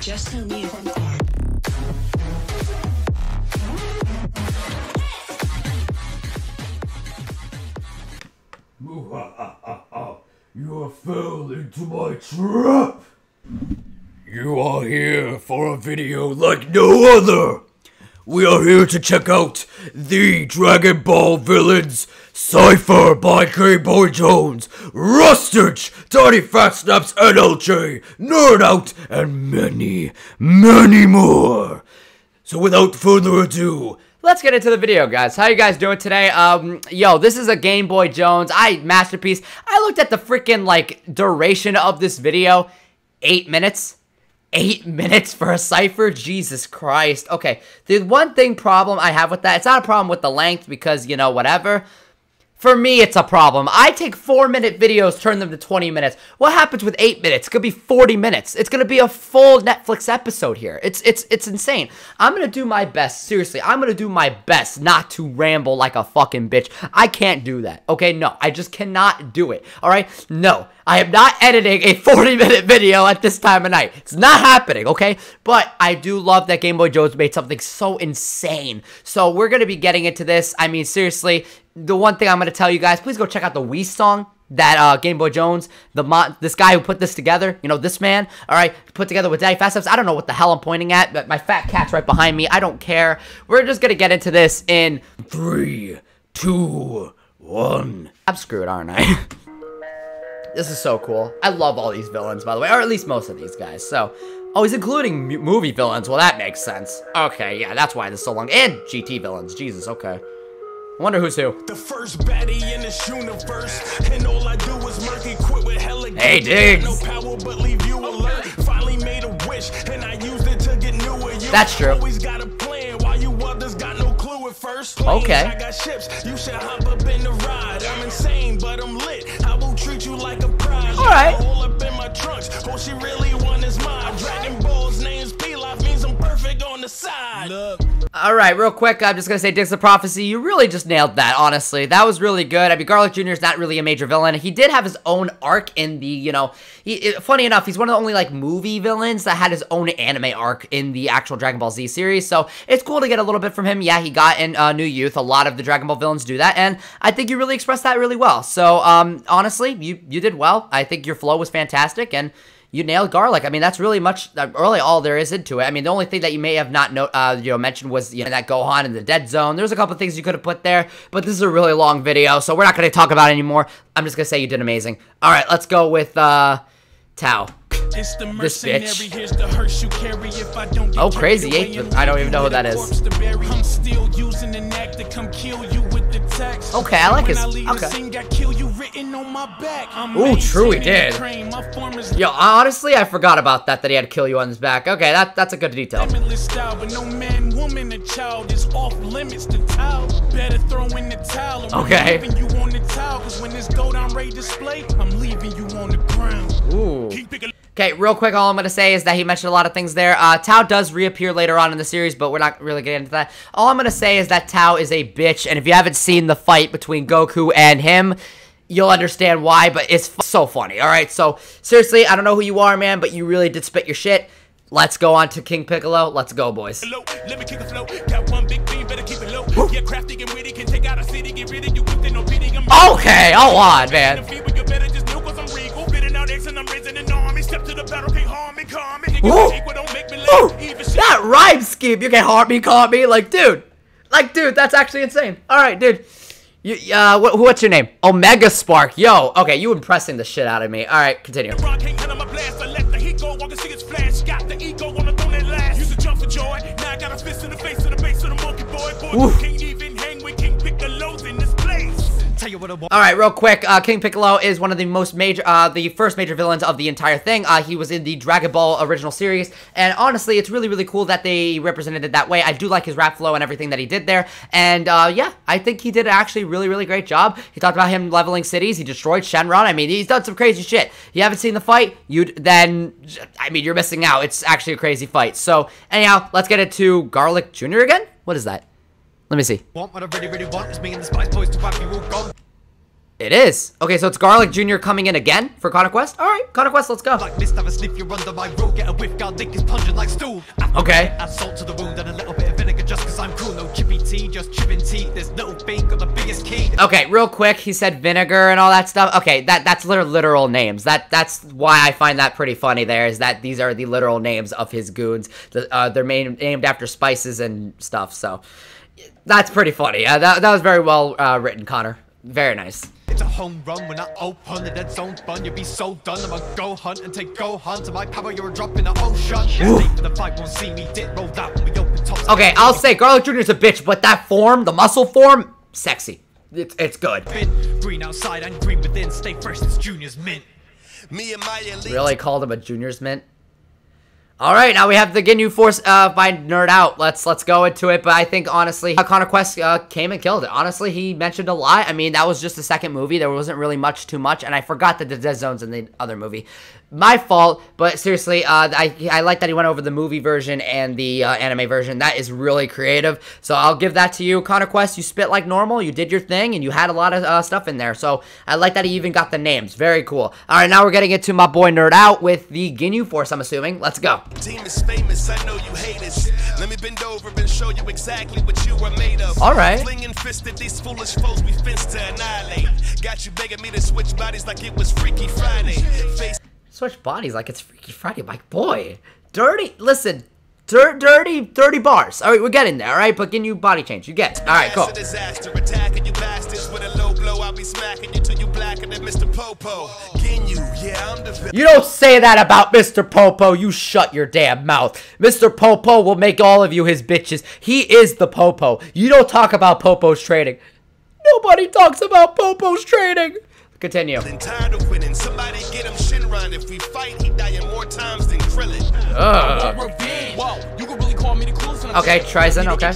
Just if I'm. You fell into my trap. You are here for a video like no other. We are here to check out the Dragon Ball villains Cypher by K-Boy Jones, Rustage, Daddy Phat Snaps, NLJ, Nerd Out, and many, many more. So without further ado, Let's get into the video, guys. How you guys doing today? Um, yo, this is a Game Boy Jones. I masterpiece. I looked at the freaking like duration of this video, eight minutes. Eight minutes for a cipher? Jesus Christ. Okay, the one thing problem I have with that, it's not a problem with the length because, you know, whatever. For me, it's a problem. I take four minute videos, turn them to 20 minutes. What happens with eight minutes? It could be 40 minutes. It's gonna be a full Netflix episode here. It's it's it's insane. I'm gonna do my best. Seriously, I'm gonna do my best not to ramble like a fucking bitch. I can't do that. Okay, no, I just cannot do it. All right, no. I am not editing a 40 minute video at this time of night. It's not happening, okay? But I do love that Game Boy Jones made something so insane. So we're to be getting into this. I mean, seriously, the one thing I'm to tell you guys, please go check out the Wii song that uh, Game Boy Jones, the mo- this guy who put this together, you know, this man, all right, put together with Daddy Phat Snaps. I don't know what the hell I'm pointing at, but my fat cat's right behind me. I don't care. We're just gonna get into this in three, two, one. I'm screwed, aren't I? this is so cool. I love all these villains, by the way, or at least most of these guys. So, oh, he's including movie villains. Well, that makes sense. Okay, yeah, that's why this is so long. And GT villains. Jesus, okay. I wonder who's who. The first baddie in this universe, and all I do is murky quit with hella Hey, gadgets. Diggs. No power but leave you alert. Finally made a wish, and I used it to get newer. You That's true. Always got a plan, while you others got no clue at first. Planes, Okay. I got ships, you should hop up in the ride. I'm insane, but I'm lit. I will treat you like a prize. All right. All up in my trunks. All she really want is mine. Dragon Ball's name's Pilaf means I'm perfect on the side. Look. All right, real quick, I'm just gonna say, Diggz da Prophecy, you really just nailed that. Honestly, that was really good. I mean, Garlic Jr. is not really a major villain. He did have his own arc in the, you know, he, it- funny enough, he's one of the only like movie villains that had his own anime arc in the actual Dragon Ball Z series. So it's cool to get a little bit from him. Yeah, he got in uh, New Youth. A lot of the Dragon Ball villains do that, and I think you really expressed that really well. So, um, honestly, you you did well. I think your flow was fantastic, and you nailed garlic. I mean, that's really much, uh, really all there is into it. I mean, the only thing that you may have not know, uh, you know, mentioned was you know that Gohan in the dead zone. There's a couple things you could have put there, but this is a really long video, so we're not going to talk about it anymore. I'm just gonna say you did amazing. All right, let's go with uh, Tao. It's the This mercenary, bitch. here's the hearse you carry if I don't get Oh, Crazy and I don't even know who that is. to. I'm still using an act to come kill you the text. Okay, I like his- I leave the okay. scene, got kill you written on my back. I'm Ooh, true, he did. the train. My form is Yo, honestly, I forgot about that. That he had to kill you on his back. Okay, that that's a good detail. limitless style, but no man, woman, or child is off limits to towel. Better throw in the towel. Okay. Leaving you on the towel, cause when this gold on Ray display, I'm leaving you on the ground. Ooh. Keep picking Okay, real quick, all I'm going to say is that he mentioned a lot of things there. Uh, Tao does reappear later on in the series, but we're not really getting into that. All I'm going to say is that Tao is a bitch, and if you haven't seen the fight between Goku and him, you'll understand why, but it's f- so funny, alright? So, seriously, I don't know who you are, man, but you really did spit your shit. Let's go on to King Piccolo. Let's go, boys. low. Let me kick a flow. Got one big beam, better keep it low. Yeah, crafty and witty can take out a city, get rid of you with no pity. I'm Okay, hold on, man. Ooh. Nigga, equal, don't make me Ooh, laugh. Even shit. that rhyme scheme. You can harm me, call me. Like, dude. Like, dude, that's actually insane. All right, dude. You, uh, what, what's your name? Omega Spark. Yo, okay, you impressing the shit out of me. All right, continue. Rock All right, real quick. Uh, King Piccolo is one of the most major, uh, the first major villains of the entire thing. Uh, he was in the Dragon Ball original series, and honestly, it's really, really cool that they represented it that way. I do like his rap flow and everything that he did there, and uh, yeah, I think he did actually really, really great job. He talked about him leveling cities. He destroyed Shenron. I mean, he's done some crazy shit. You haven't seen the fight? You then, I mean, you're missing out. It's actually a crazy fight. So anyhow, let's get into Garlic Jr. again. What is that? Let me see. Want what I really, really want is me and the Spice Boys to have you all gone. It is. Okay, so it's Garlic Jr. coming in again for Conquest. All right, Conquest, let's go. Like mist, have a sniff, you're under my roof. Get a whiff, garlic is pungent like stew. Okay. Add salt to the wound and a little bit of vinegar just cause I'm cool. No chippy tea, just chipping teeth. There's no thing, got the biggest key. Okay, real quick, he said vinegar and all that stuff. Okay, that that's literal, literal names. That that's why I find that pretty funny. There is that these are the literal names of his goons. The, uh, they're main, named after spices and stuff. So that's pretty funny. Uh, that that was very well uh, written, Connor. Very nice. It's a home run when I open the dead zone fun. You'll be so done. I'ma go hunt and take go hunt. To my power, you're a drop in the ocean. Stay the fight, won't see me. Dip rolled out when we open tops. Okay, I'll say Garlic Jr. is a bitch, but that form, the muscle form, sexy. It's it's good. Green outside and green within. Stay fresh, this junior's mint. Me and my elite Really called him a junior's mint. All right, now we have the Ginyu Force uh, by Nerd Out. Let's let's go into it. But I think honestly, uh, Connor Quest uh, came and killed it. Honestly, he mentioned a lot. I mean, that was just the second movie. There wasn't really much too much, and I forgot that the Dead Zone's in the other movie. My fault, but seriously, uh, I I like that he went over the movie version and the uh, anime version. That is really creative. So I'll give that to you, Connor Quest. You spit like normal. You did your thing, and you had a lot of uh, stuff in there. So I like that he even got the names. Very cool. All right, now we're getting into my boy Nerd Out with the Ginyu Force. I'm assuming. Let's go. Team is famous. I know you hate us. Let me bend over and show you exactly what you are made of. All right. Flinging fists at these foolish foes we fenced to annihilate. Got you begging me to switch bodies like it was Freaky Friday. Face Switch bodies like it's Freaky Friday. My boy, dirty. Listen, dir- dirty, dirty bars. All right, we're getting there. All right, but getting you body change. You get. It. All right, cool. Blacker than Mr. Popo. Can you? Yeah, I'm the You don't say that about Mr. Popo. You shut your damn mouth. Mr. Popo will make all of you his bitches. He is the Popo. You don't talk about Popo's trading. Nobody talks about Popo's trading. Continue. and tired of winning. Somebody get him Shenron. If we fight, he dying more times than Krillin. Revenge. Whoa, you could really call me the coolest. and I'm Okay. Trizen, okay.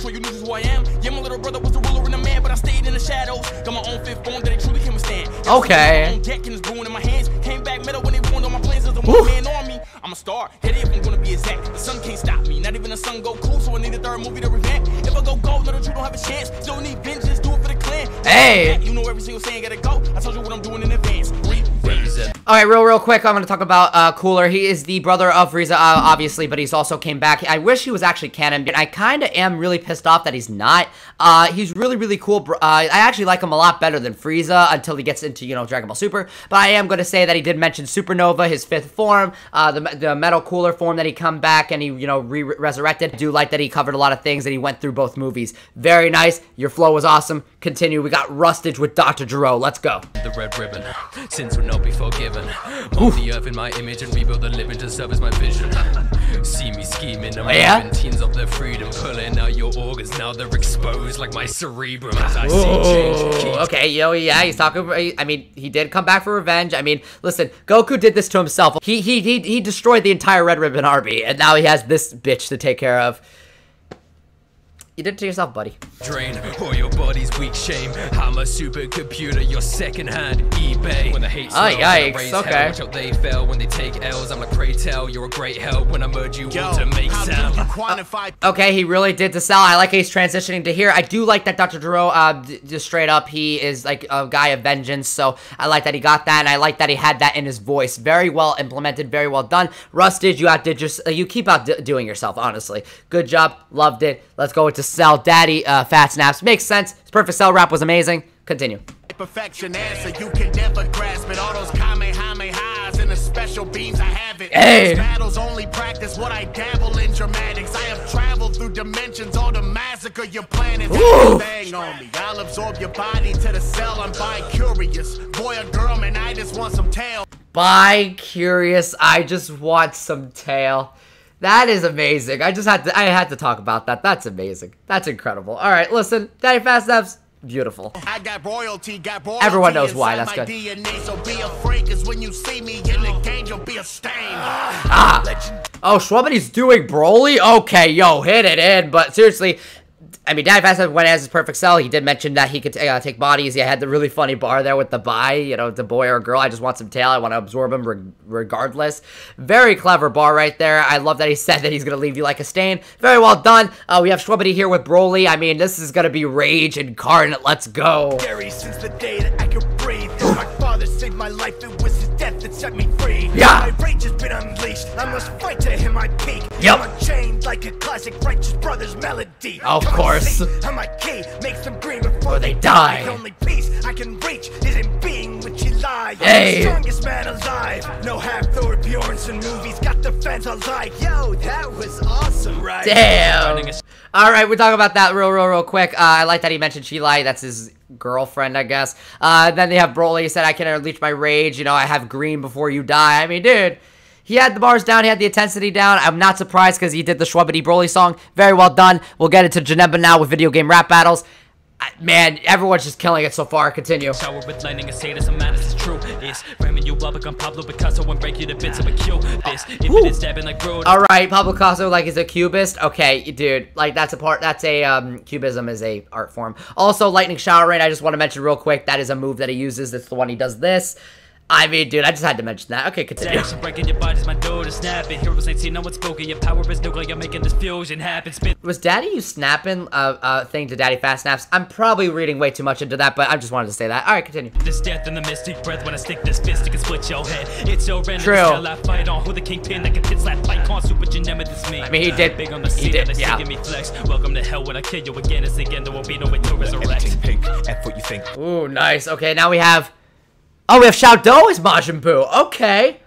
Make Sure you knew just who I am. Yeah, my little brother was the ruler and the man, but I stayed in the shadows. Got my own fifth form that they truly can withstand. Yeah, Okay. my own deck and it's brewing in my hands. Came back metal when they warned on my plans. There's a Woo. one man. I'm a star. Head if I'm gonna be exact. The sun can't stop me. Not even the sun go cool, so I need a third movie to revamp. If I go gold, that you don't have a chance. Still need vengeance. Do it for the clan. Hey. You know every single saying gotta go. I told you what I'm doing in advance. All right, real, real quick, I'm going to talk about uh, Cooler. He is the brother of Frieza, uh, obviously, but he's also came back. I wish he was actually canon, but I kind of am really pissed off that he's not. Uh, he's really, really cool. Uh, I actually like him a lot better than Frieza until he gets into, you know, Dragon Ball Super. But I am going to say that he did mention Supernova, his fifth form, uh, the, the Metal Cooler form that he come back and he, you know, re-resurrected. I do like that he covered a lot of things and he went through both movies. Very nice. Your flow was awesome. Continue. We got Rustage with Dr. Gero. Let's go. the red ribbon. Be forgiven. Mold the earth in my image and rebuild the living to serve as my vision. See me scheming, I'm oh, Yeah? robbing teens of their freedom, pulling out your organs. Now they're exposed like my cerebrum as I see change. Keep okay, yo, yeah, he's talking. I mean, he did come back for revenge. I mean, listen, Goku did this to himself. He he he he destroyed the entire Red Ribbon Army, and now he has this bitch to take care of. You did it to yourself, buddy. drain all your body's weak shame. I'm a supercomputer, your second-hand eBay. When the hate Oh, swells, when I yikes, raise okay. hell, watch out they fail when they take L's. I'm like, pray tell, you're a great help when I merge you all to make sound. quantify Okay, he really did to sell. I like how he's transitioning to here. I do like that Dr. Gero, uh, just straight up, he is like a guy of vengeance. So I like that he got that, and I like that he had that in his voice. Very well implemented, very well done. Rustage, you outdid just uh, you keep out doing yourself. Honestly, good job, loved it. Let's go into Cell Daddy uh, Fat Snaps. Makes sense. His perfect cell rap was amazing. Continue. perfection answer you can never grasp it all those kamehamehas and the special beams i have it Hey. Battles only practice what i dabble in dramatics i have traveled through dimensions all to massacre your planet Ooh. bang on me i'll absorb your body to the cell i'm bi-curious boy or girl man i just want some tail By curious, I just want some tail. That is amazing. I just had to I had to talk about that. That's amazing. That's incredible. All right, listen, Daddy Phat Snaps, beautiful. I got royalty, got royalty Everyone knows why, that's my good. DNA, so be afraid, cause when you see me in the game, you'll be a stain. Ah. Oh, Shwabadi's doing Broly? Okay, yo, hit it in. But seriously, I mean, Daddy Phat went as his perfect cell. He did mention that he could uh, take bodies. He had the really funny bar there with the bye, you know, the boy or girl. I just want some tail. I want to absorb him reg- regardless. Very clever bar right there. I love that he said that he's going to leave you like a stain. Very well done. Uh, we have Shwabadi here with Broly. I mean, this is going to be rage incarnate. Let's go. Scary since the day that I could breathe. saved my life, it was his death that set me free. Yeah. My rage has been unleashed. I must fight to hit my peak. Yep. I'm unchained like a classic Righteous Brothers melody. Of Come course. how my key makes them green before they they die. The only peace I can reach is in being with you lie. Hey. Strongest man alive. No half Thor Bjornsson movies got the fans alive. Yo, that was awesome, right? Damn. All right, we're talking about that real, real, real quick. Uh, I like that he mentioned Cheelai. That's his girlfriend, I guess. Uh, then they have Broly. Said, I can unleash my rage. You know, I have green before you die. I mean, dude. He had the bars down. He had the intensity down. I'm not surprised because he did the Shwabadi Broly song. Very well done. We'll get into Janemba now with video game rap battles. Man, everyone's just killing it so far. Continue. Shower with lightning and say this and madness is true. It's ramming you up like I'm Pablo Picasso and break you to bits of a kill this. If it is stabbing like All right, Pablo Picasso like is a cubist. Okay, dude, like that's a part. That's a um, cubism is a art form. Also, lightning shower rain. I just want to mention real quick. That is a move that he uses. That's the one he does this. I mean, dude, I just had to mention that. Okay, continue. Action breaking your body's my door to snap it. Heroes ain't seen no one spoken. Your power is nuclear. You're making this fusion happen. Spit Was Daddy you snapping uh, uh thing to Daddy Phat Snaps? I'm probably reading way too much into that, but I just wanted to say that. All right, continue. this death and the mystic breath when I stick this fist, it can split your head. It's your end. True. Hell I fight on. Who the kingpin that can pit slap fight con super genetic this me. I mean, he did- Big on the he scene did, and they yeah. give me flex. Welcome to hell when I kill you again. It's again. There will be no way to resurrect. Everything pink, F what you think. Ooh, nice. Okay, now we have. Oh, we have ShaoDow as Majin Buu. Okay.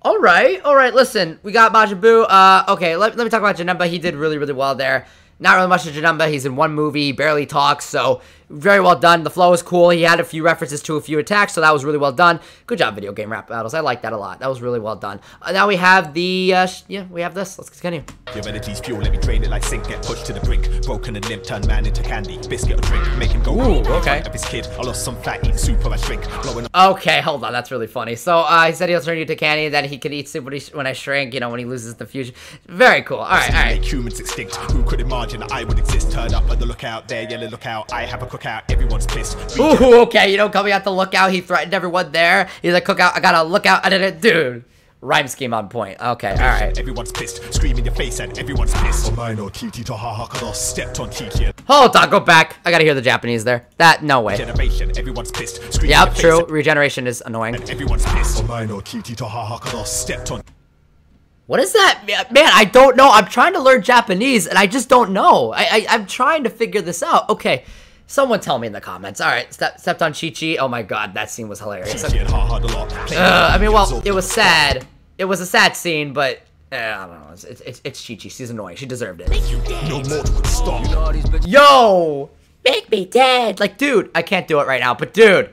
All right. All right. Listen, we got Majin Buu. Uh, okay, let, let me talk about Janemba. He did really, really well there. Not really much of Janemba. He's in one movie, barely talks, so very well done. The flow was cool. He had a few references to a few attacks, so that was really well done. Good job, video game rap battles. I like that a lot. That was really well done. Uh, now we have the, uh, sh- yeah, we have this. Let's continue. Your energy's fuel, let me drain it like sink, get pushed to the brink. Broken and limp, turn man into candy. Biscuit or drink, make him go. Ooh, okay. Of his kid, I lost some fat, eating soup or I shrink. Blowing. Okay, hold on. That's really funny. So uh, he said he'll turn you to candy, and then he could eat soup when, he, when I shrink. You know, when he loses the fusion. Very cool. All right, all right. Make humans extinct. Who could imagine I would exist? Turn up at the lookout, there, yellow lookout. I have a cookout, everyone's pissed. Ooh, okay. You know, coming out the lookout, he threatened everyone there. He's like, cookout. I gotta look out. I did it, dude. Rhyme scheme on point. Okay, all right. Everyone's pissed. Scream in your face and everyone's pissed. Oh, mine or Titi to ha ha kada. Stepped on Titi. Hold on, go back. I gotta hear the Japanese there. That no way. Generation, everyone's pissed. Scream Yep, true. Regeneration is annoying. and everyone's pissed. Oh, mine or Titi to ha ha kada. Stepped on What is that, man? I don't know. I'm trying to learn Japanese, and I just don't know. I, I I'm trying to figure this out. Okay, someone tell me in the comments. All right, step, stepped on Chi Chi. Oh my god, that scene was hilarious. Titi and ha ha a lot. Uh, I mean, well, it was sad. It was a sad scene, but uh, I don't know. It's it's it's, it's Chi Chi. She's annoying. She deserved it. No mortal could stop. Yo, make me dead. Like, dude, I can't do it right now, but dude,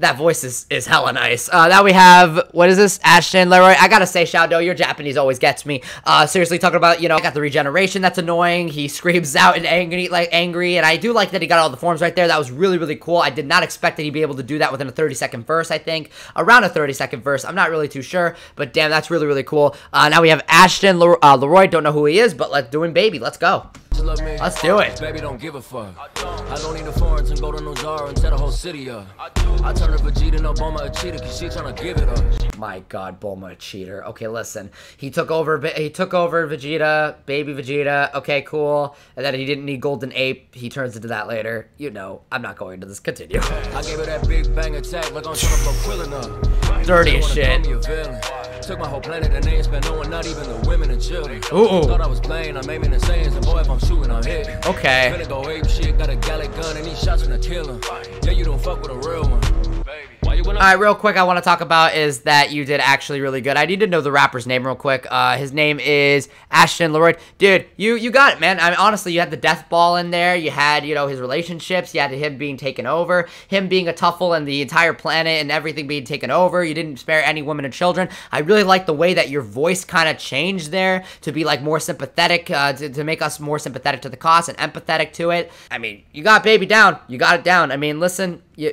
that voice is is hella nice. Uh, now we have what is this? Ashton Leroy. I gotta say, ShaoDow, your Japanese always gets me. Uh, seriously, talking about you know, I got the regeneration. That's annoying. He screams out and angry, like angry, and I do like that he got all the forms right there. That was really really cool. I did not expect that he'd be able to do that within a 30 second verse. I think around a 30 second verse. I'm not really too sure, but damn, that's really really cool. Uh, now we have Ashton Leroy. Uh, Leroy. Don't know who he is, but let's do him, baby. Let's go. Let's do it. Baby, don't give a fuck. I don't need the foreigns and go to Nozara and set a whole city up. I turn a Vegeta no Bulma a cheater cause she tryna give it up. My God, Bulma a cheater. Okay, listen. He took over. Ve- He took over Vegeta, baby Vegeta. Okay, cool. And then he didn't need Golden Ape. He turns into that later. You know, I'm not going to this. Continue. I gave her that big bang attack like I'm trying to. Dirty as shit. Call me a villain. Took my whole planet and they ain't spent no one, not even the women and children. Ooh. Thought I was playing, I made me the sayings, and boy, if I'm shooting, I'm hit. Okay. Finna go ape shit, got a Galick Gun and these shots finna kill him. Yeah, you don't fuck with a real one. All right, real quick, I want to talk about is that you did actually really good. I need to know the rapper's name real quick. Uh, his name is Ashton Leroy. Dude, you you got it, man. I mean, honestly, you had the death ball in there. You had you know his relationships. You had him being taken over, him being a tuffle, and the entire planet and everything being taken over. You didn't spare any women and children. I really like the way that your voice kind of changed there to be like more sympathetic, uh, to, to make us more sympathetic to the cause and empathetic to it. I mean, you got baby down. You got it down. I mean, listen, you.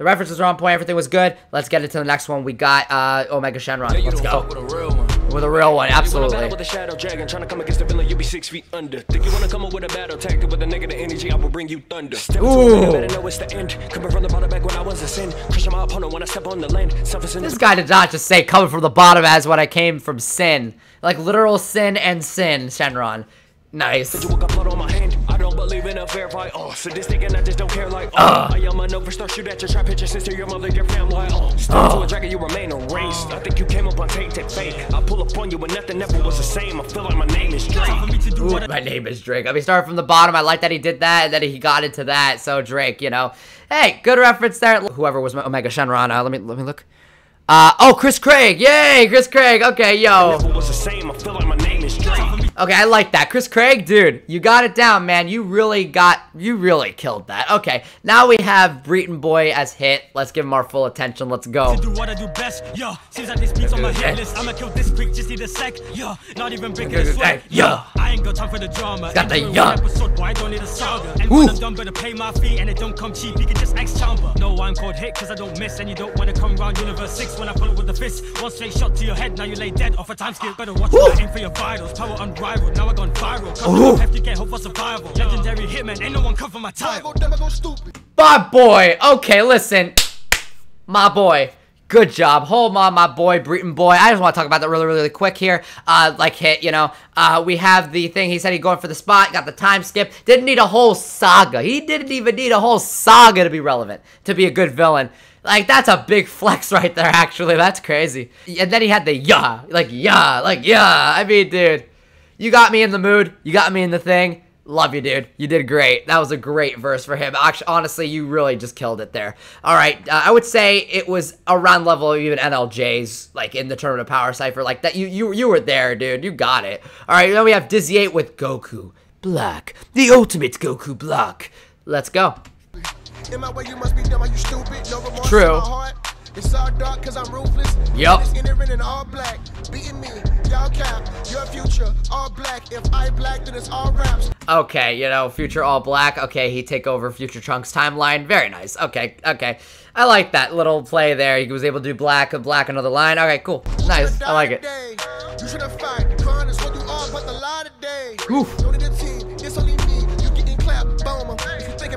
The references were on point. Everything was good. Let's get into the next one. We got uh, Omega Shenron. Let's go with a real one. with a real one. Absolutely. with a shadow dragon, tryna come against the villain, you be six feet under. Think you wanna come up with a battle tactic with a negative energy, I will bring you thunder. Step Ooh. better know it's the end. Coming from the bottom back when I was a sin. Crushing my opponent when I step on the. Sufficing This guy did not just say coming from the bottom as when I came from sin, like literal sin and sin. Shenron, nice. Believe leaving a fair fight. Oh, sadistic and I just don't care like. Oh, I am an overstar, shoot at your trap, hit your sister, your mother, your family. Oh, step to a dragon, you remain erased. I think you came up on tainted fate. I pull up on you and nothing ever was the same. I feel like my name is Drake. Ooh, my name is Drake. I mean, starting from the bottom, I like that he did that, and then he got into that. So Drake, you know, hey, good reference there. Whoever was Omega Shenron, uh, let me let me look. Uh, oh, Chris Craig, yay, Chris Craig. Okay, yo. Okay, I like that. Chris Craig, dude, you got it down, man. You really got, you really killed that. Okay, now we have Breeton Boi as hit. Let's give him our full attention. Let's go. do what I do best. Seems like this beats on my hit list. I'ma kill this quick, just need a sec, yeah. Not even breaking a sweat. I ain't got time for the drama. got the Into a yeah. one Episode, boy, I don't need a saga. And Ooh. when I'm done, better pay my fee, and it don't come cheap. You can just ex chamber. No, I'm called hit, cause I don't miss, and you don't wanna come round universe six when I pull it with the fist. One straight shot to your head, now you lay dead off a time skip. Better watch Ooh. what I aim for your vitals. Power unrivaled, now I gone viral. Ooh. Come hefty, get hope for survival. Legendary hitman, ain't no one come for my title. My boy. Okay, listen. My boy. Good job. Hold on, my boy, Breeton Boi. I just want to talk about that really, really quick here. Uh, like hit, you know. Uh, we have the thing. He said he's going for the spot. Got the time skip. Didn't need a whole saga. He didn't even need a whole saga to be relevant to be a good villain. Like that's a big flex right there. Actually, that's crazy. And then he had the yeah, like yeah, like yeah. I mean, dude, you got me in the mood. You got me in the thing. Love you, dude. You did great. That was a great verse for him. Actually, honestly, you really just killed it there. All right, uh, I would say it was around level of even NLJ's, like in the Tournament of Power cipher, like that. You you you were there, dude. You got it. All right, then we have Dizzy Eight with Goku Black, the ultimate Goku Black. Let's go. In my way, you must be dumb, are you stupid? No remorse True. It's all dark cause I'm ruthless. Yup. It's ignorant and all black. Beating me, y'all cap. Your future, all black. If I black, then it's all raps. Okay, you know, Future All Black. Okay, he take over Future Trunks timeline. Very nice. Okay, okay. I like that little play there. He was able to do black, and black another line. Okay, cool. Nice. I like it. Today. You should have fight. Crying is what you are, but the lie today. Oof. Don't need a team, it's only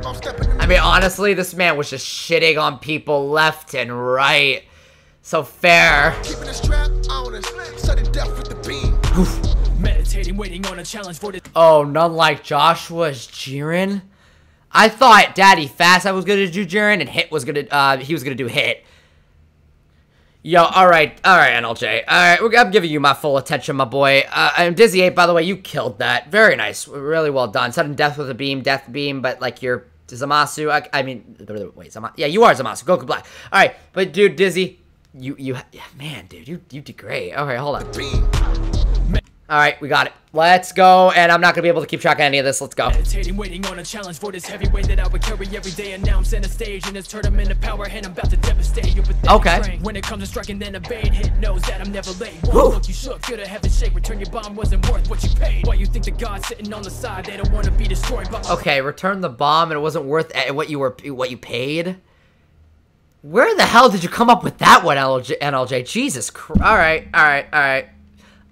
I mean, honestly, this man was just shitting on people left and right. So fair. keeping the strap honest. Sudden death with the beam. Meditating, waiting on a challenge for this. Oh, none like Joshua's Jiren. I thought Daddy Fast I was gonna do Jiren and Hit was gonna uh he was gonna do Hit. Yo, all right, all right, NLJ. All right, I'm giving you my full attention, my boy. Uh, I'm Dizzy Eight, by the way. You killed that. Very nice. Really well done. Sudden death with a beam, death beam, but like you're Zamasu. I, I mean, wait, Zamasu. Yeah, you are Zamasu. Goku Black. All right, but dude, Dizzy, you you yeah, man, dude, you you did great. Okay, hold on. All right, we got it. Let's go, and I'm not gonna be able to keep track of any of this. Let's go. Meditating, waiting on a challenge for this heavyweight that I would carry every day. And now I'm center stage in this tournament of power, and I'm about to devastate you. pathetic Okay. strength. When it comes to striking, then evade. Hit knows that I'm never late. One Woo. look, you shook. Feel the heaven shake. Return your bomb wasn't worth what you paid. Why you think the gods sitting on the side? They don't want to be destroyed by. Okay, return the bomb and it wasn't worth what you were what you paid. Where the hell did you come up with that one, LJ? NLJ? Jesus Christ! All right, all right, all right.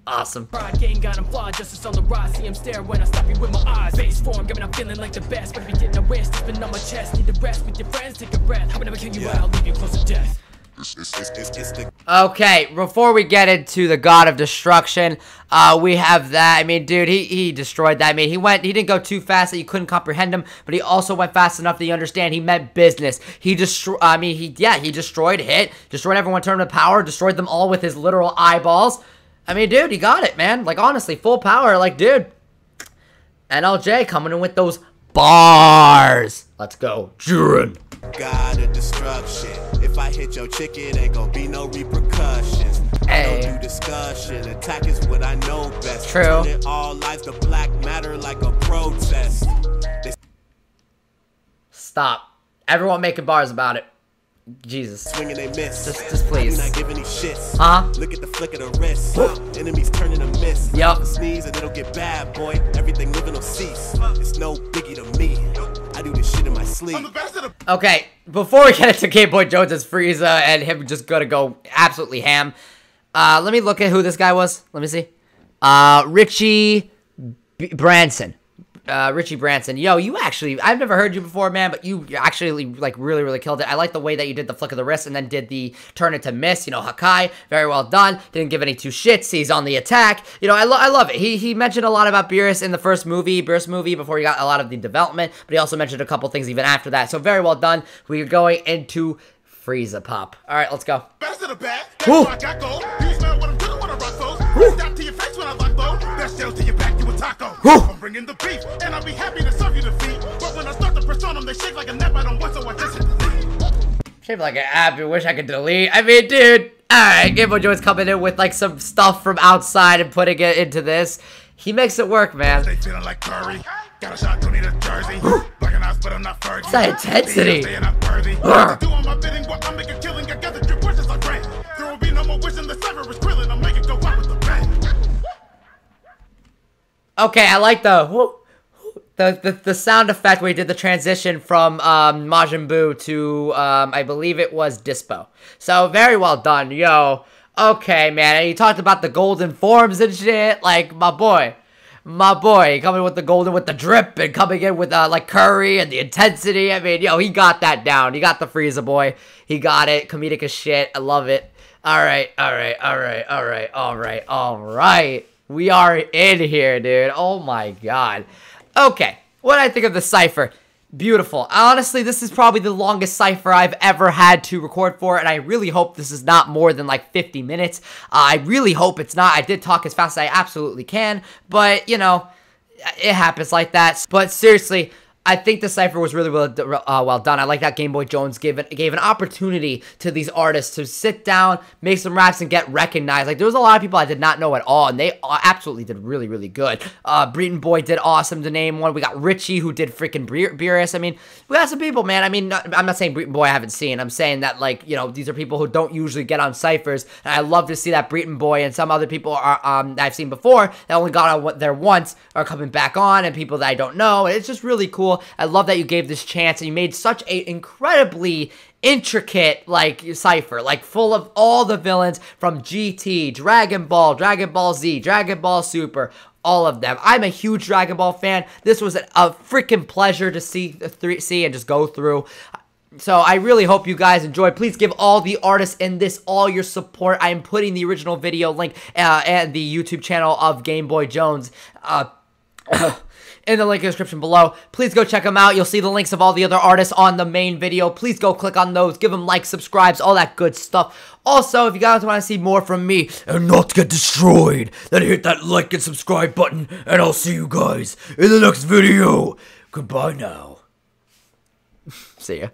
Awesome. Pride game got him flawed, justice on the rise. See him stare when I stop you with my eyes. Face form, giving I'm feeling like the best. But if you getting a wrist, it's been on my chest. Need to rest with your friends, take a breath. I would never kill you out, leave you close to death. Okay, before we get into the God of Destruction, uh, we have that. I mean, dude, he he destroyed that. I mean, he went, he didn't go too fast that you couldn't comprehend him, but he also went fast enough that you understand he meant business. He destroyed. I mean, he yeah, he destroyed hit, destroyed everyone, turned to power, destroyed them all with his literal eyeballs. I mean, dude, he got it, man. Like honestly, full power. Like, dude, NLJ coming in with those bars. Let's go, Jiren. god of destruction. If I hit your chick, it ain't gonna be no repercussions. I Hey. don't do discussion. Attack is what I know best. True. Turning all lives to black matter like a protest. They Stop. Everyone making bars about it. Jesus. swing and they miss. Just- just please. Not give any shits. Huh? Look at the flick of the wrist. Enemies turning to miss. Yup. Sneeze and it'll get bad, boy. Everything living will cease. It's no biggie to me. I do this shit in my sleep. Okay, before we get into Game Boy Jones' Frieza and him just gonna go absolutely ham, uh, let me look at who this guy was. Let me see. Uh, Richie B- Branson. Uh, Richie Branson. Yo, you actually, I've never heard you before, man, but you actually like really, really killed it. I like the way that you did the flick of the wrist and then did the turn it to miss. You know, Hakai, very well done. Didn't give any two shits. He's on the attack. You know, I, lo- I love it. He he mentioned a lot about Beerus in the first movie, Beerus movie, before he got a lot of the development, but he also mentioned a couple things even after that. So very well done. We're going into Frieza Pop. All right, let's go. Best of the. Woo. I got gold. You I'm doing when I rock those. Stop to your face when I lock low. That shells to your back, you a taco. I'm bringing the beef, and I'll be happy to serve you the feet. But when I start to press on them, they shake like a nap. I don't want, so I just hit delete. Shaped like an app. I wish I could delete. I mean, dude. Alright, Game Boy Joy's coming in with like some stuff from outside and putting it into this. He makes it work, man. They feeling like Curry. Got a shot, don't need a jersey. Black and eyes, but I'm not Fergie. that intensity. Saying I'm worthy. Ugh. Doing my bidding, while I make a killing. I gather your wishes I grant. There will be no more wishing. The cypher is grilling. I'll make it go out with the bang. Okay, I like the the, the the sound effect where he did the transition from um, Majin Buu to um, I believe it was Dispo. So very well done, yo. Okay, man. And he talked about the golden forms and shit. Like my boy, my boy coming with the golden with the drip and coming in with uh, like Curry and the intensity. I mean, yo, he got that down. He got the Frieza boy. He got it. Comedic as shit. I love it. All right, all right, all right, all right, all right, all right. We are in here, dude. Oh my god. Okay, what I think of the cipher? Beautiful. Honestly, this is probably the longest cipher I've ever had to record for, and I really hope this is not more than like 50 minutes. Uh, I really hope it's not. I did talk as fast as I absolutely can, but you know, it happens like that. But seriously, I think the cipher was really well, uh, well done. I like that Game Boy Jones gave it, gave an opportunity to these artists to sit down, make some raps, and get recognized. Like there was a lot of people I did not know at all, and they uh, absolutely did really, really good. Uh, Breeton Boi did awesome to name one. We got Richie who did freaking Beerus. I mean, we got some people, man. I mean, I'm not saying Breeton Boi I haven't seen. I'm saying that like you know these are people who don't usually get on ciphers, and I love to see that Breeton Boi and some other people are um that I've seen before that only got on there once are coming back on, and people that I don't know. It's just really cool. I love that you gave this chance and you made such a incredibly intricate like cipher like full of all the villains from gt dragon ball dragon ball z dragon ball super all of them i'm a huge dragon ball fan this was a, a freaking pleasure to see the three see and just go through so I really hope you guys enjoy. Please give all the artists in this all your support. I am putting the original video link uh, and the YouTube channel of Game Boy Jones uh, in the link in the description below. Please go check them out. You'll see the links of all the other artists on the main video. Please go click on those. Give them likes, subscribes, all that good stuff. Also, if you guys want to see more from me and not get destroyed, then hit that like and subscribe button, and I'll see you guys in the next video. Goodbye now. see ya.